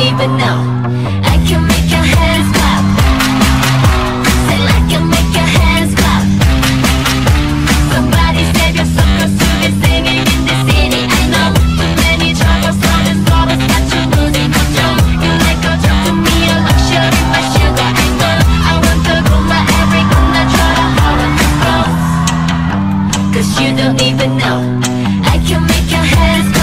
don't even know. I can make your hands clap. Say I can make your hands clap. Somebody save your suckers be singing in the city. I know too many troubles from this world Got you losing control. You like a drop to me a luxury My sugar and know I want to go my every corner Try to hold on to close Cause you don't even know. I can make your hands clap.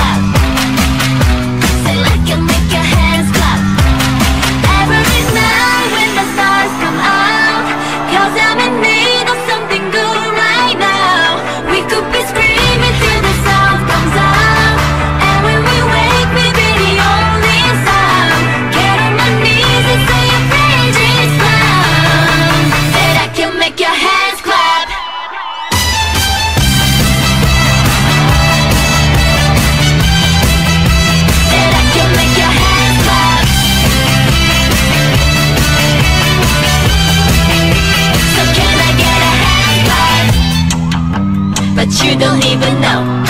You don't even know